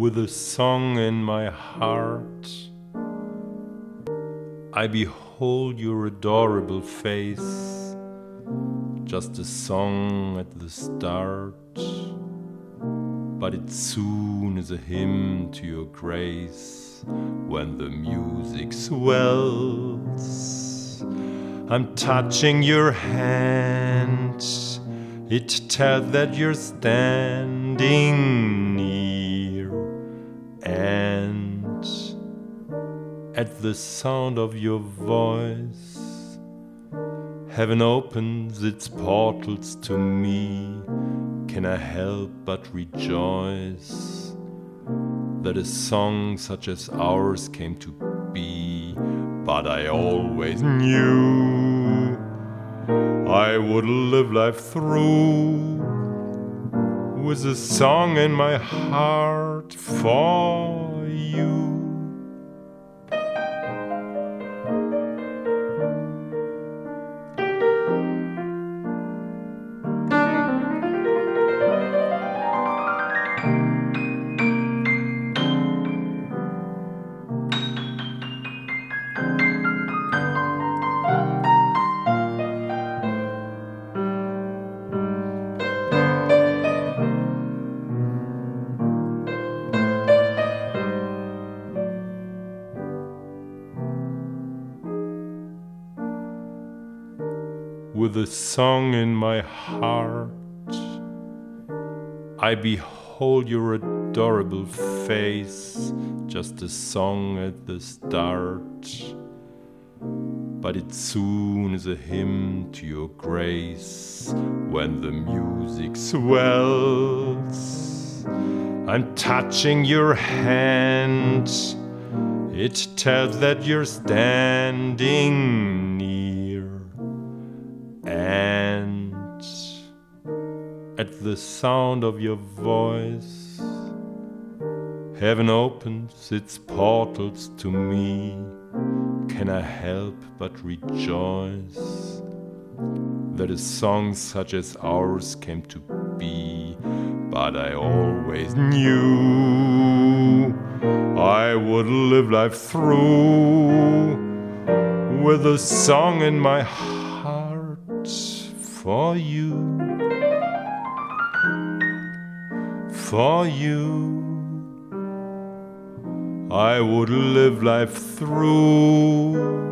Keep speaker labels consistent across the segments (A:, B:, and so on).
A: with a song in my heart. I behold your adorable face, just a song at the start. But it soon is a hymn to your grace when the music swells. I'm touching your hand, it tells that you're standing at the sound of your voice, heaven opens its portals to me. Can I help but rejoice that a song such as ours came to be? But I always knew I would live life through with a song in my heart for you. With a song in my heart. I behold your adorable face, just a song at the start. But it soon is a hymn to your grace when the music swells. I'm touching your hand, it tells that you're standing near. And at the sound of your voice, heaven opens its portals to me. Can I help but rejoice that a song such as ours came to be? But I always knew I would live life through with a song in my heart for you. For you. I would live life through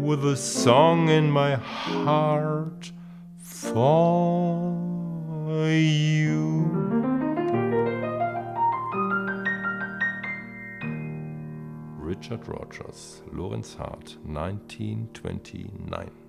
A: with a song in my heart for you. Richard Rodgers, Lorenz Hart, 1929.